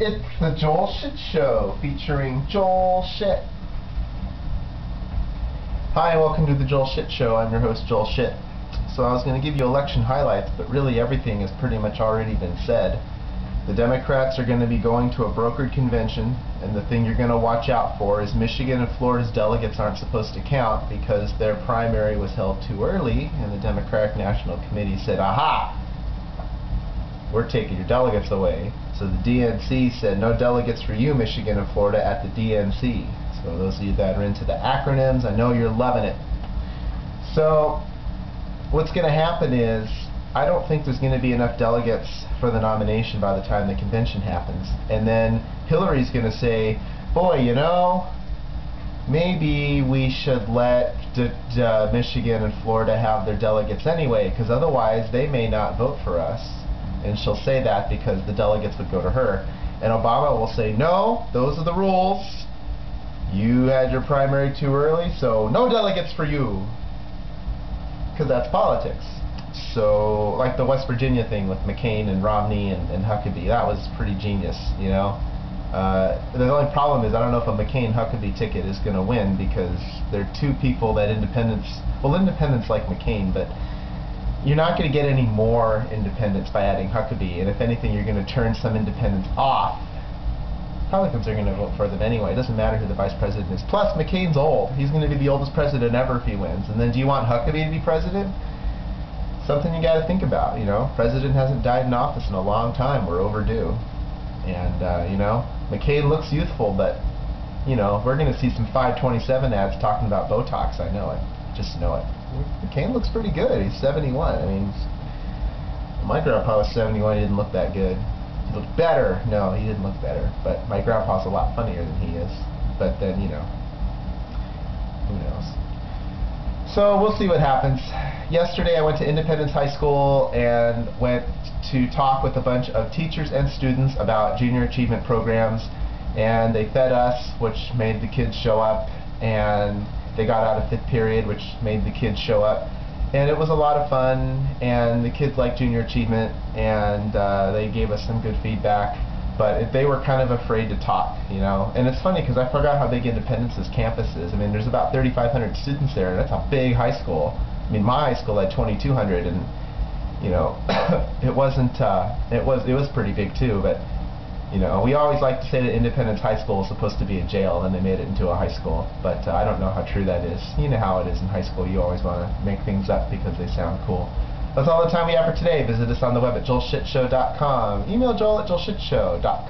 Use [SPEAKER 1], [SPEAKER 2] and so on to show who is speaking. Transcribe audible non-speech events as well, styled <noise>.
[SPEAKER 1] It's the Joel's Hit Show featuring Joel Shit. Hi, welcome to the Joel's Hit Show. I'm your host, Joel Shit. So I was going to give you election highlights, but really everything has pretty much already been said. The Democrats are going to be going to a brokered convention, and the thing you're going to watch out for is Michigan and Florida's delegates aren't supposed to count because their primary was held too early, and the Democratic National Committee said, aha, we're taking your delegates away. So the DNC said no delegates for you, Michigan and Florida, at the DNC. So those of you that are into the acronyms, I know you're loving it. So what's going to happen is I don't think there's going to be enough delegates for the nomination by the time the convention happens. And then Hillary's going to say, boy, you know, maybe we should let D uh, Michigan and Florida have their delegates anyway, because otherwise they may not vote for us and she'll say that because the delegates would go to her. And Obama will say, no, those are the rules. You had your primary too early, so no delegates for you. Because that's politics. So, like the West Virginia thing with McCain and Romney and, and Huckabee, that was pretty genius, you know. Uh, the only problem is I don't know if a McCain-Huckabee ticket is going to win because they're two people that independents, well, independents like McCain, but you're not going to get any more independents by adding Huckabee, and if anything, you're going to turn some independents off. Republicans are going to vote for them anyway. It doesn't matter who the vice president is. Plus, McCain's old. He's going to be the oldest president ever if he wins. And then, do you want Huckabee to be president? Something you got to think about. You know, president hasn't died in office in a long time. We're overdue. And uh, you know, McCain looks youthful, but you know, we're going to see some 527 ads talking about Botox. I know it. Just know it. McCain looks pretty good. He's 71. I mean, my grandpa was 71. He didn't look that good. He looked better. No, he didn't look better. But my grandpa's a lot funnier than he is. But then, you know, who knows. So we'll see what happens. Yesterday I went to Independence High School and went to talk with a bunch of teachers and students about junior achievement programs and they fed us, which made the kids show up and they got out of fifth period, which made the kids show up. And it was a lot of fun, and the kids liked Junior Achievement, and uh, they gave us some good feedback. But they were kind of afraid to talk, you know. And it's funny because I forgot how big Independence's campus is. I mean, there's about 3,500 students there. And that's a big high school. I mean, my high school had 2,200, and you know, <coughs> it wasn't. Uh, it was. It was pretty big too, but you know, we always like to say that Independence High School is supposed to be a jail, and they made it into a high school. But uh, I don't know how true that is. You know how it is in high school. You always want to make things up because they sound cool. That's all the time we have for today. Visit us on the web at joelshitshow.com. Email joel at joelshitshow.com.